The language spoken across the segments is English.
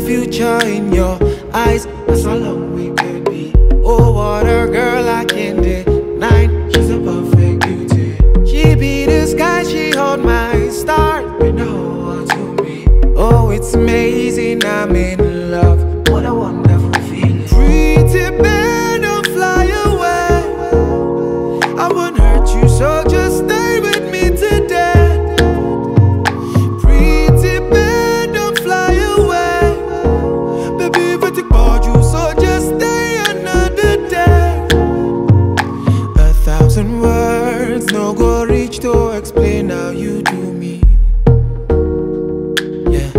future in your eyes. That's how long explain how you do me. Yeah.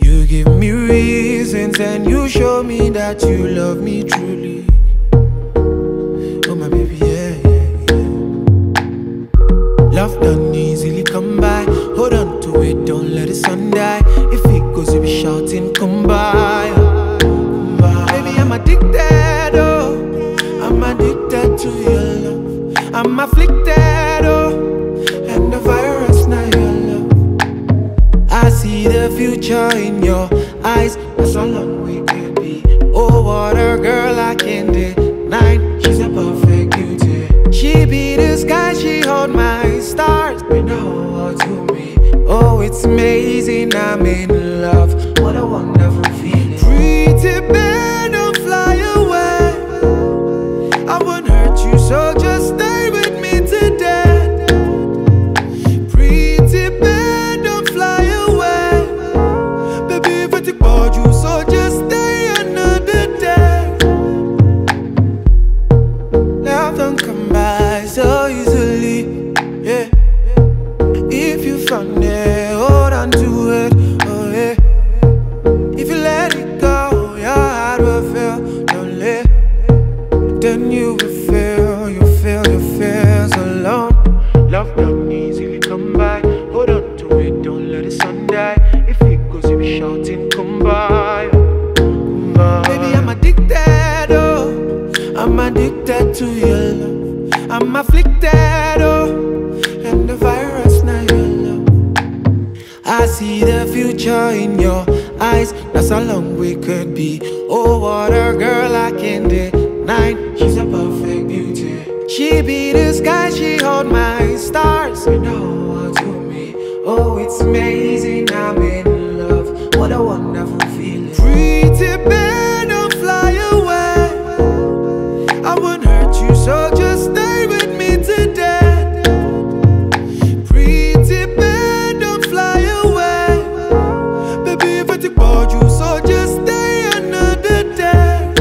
You give me reasons and you show me that you love me truly. Oh my baby, yeah, yeah, yeah. Love done easily come by. Hold on to it, don't let the sun die. If it goes, you be shouting, come by. Oh, come by. Baby, I'm addicted, oh. I'm addicted to love. I'm afflicted, oh. And the virus, now your love. I see the future in your eyes. That's how long we could be. Oh, what a girl I can't deny. She's a perfect beauty. She be the sky, she hold my stars. You know to me. Oh, it's amazing. I'm in love. I'm afflicted, oh. And the virus, now your love. I see the future in your eyes. That's how long we could be. Oh, what a girl I can't deny. She's a perfect beauty. She be the sky, she hold my stars. You know what to me. Oh, it's amazing. You, so just stay with me today. Pretty don't fly away. Baby, if I you, so just stay another day.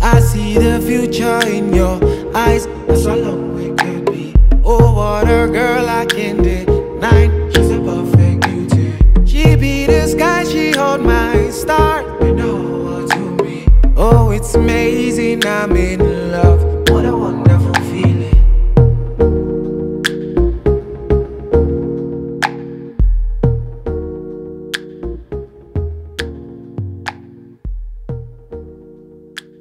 I see the future in your eyes. That's how long we could be. Oh, what a girl I can't deny. I'm in love.